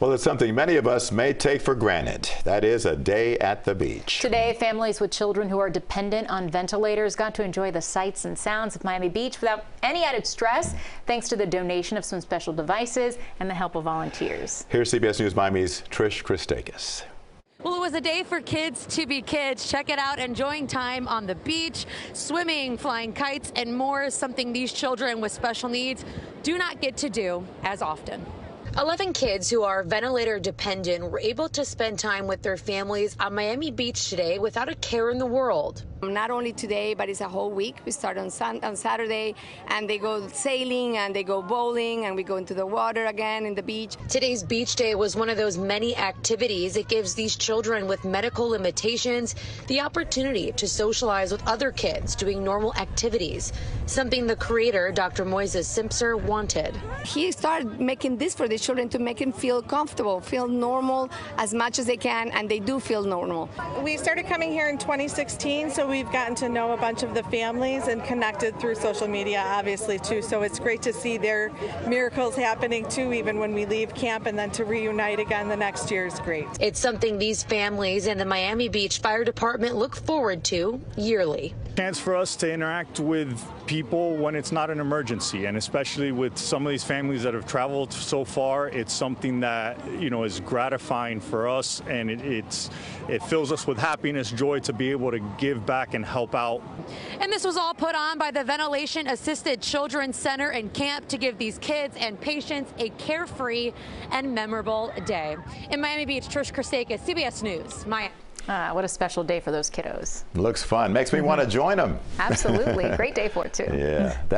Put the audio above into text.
Well, it's something many of us may take for granted. That is a day at the beach. Today, families with children who are dependent on ventilators got to enjoy the sights and sounds of Miami Beach without any added stress, thanks to the donation of some special devices and the help of volunteers. Here's CBS News Miami's Trish Christakis. Well, it was a day for kids to be kids. Check it out, enjoying time on the beach, swimming, flying kites, and more, is something these children with special needs do not get to do as often. 11 kids who are ventilator dependent were able to spend time with their families on Miami Beach today without a care in the world. Not only today, but it's a whole week. We start on, sun, on Saturday, and they go sailing, and they go bowling, and we go into the water again in the beach. Today's beach day was one of those many activities. It gives these children with medical limitations the opportunity to socialize with other kids doing normal activities, something the creator, Dr. Moises Simpson, wanted. He started making this for the children to make them feel comfortable, feel normal as much as they can, and they do feel normal. We started coming here in 2016, so we've gotten to know a bunch of the families and connected through social media, obviously, too. So it's great to see their miracles happening, too, even when we leave camp, and then to reunite again the next year is great. It's something these families and the Miami Beach Fire Department look forward to yearly. Chance for us to interact with people when it's not an emergency, and especially with some of these families that have traveled so far, it's something that you know is gratifying for us, and it, it's it fills us with happiness, joy to be able to give back and help out. And this was all put on by the Ventilation Assisted Children's Center and Camp to give these kids and patients a carefree and memorable day. In Miami Beach, Trish Christakis, CBS News, Miami. Ah, what a special day for those kiddos. Looks fun. Makes me want to join them. Absolutely. Great day for it, too. Yeah. That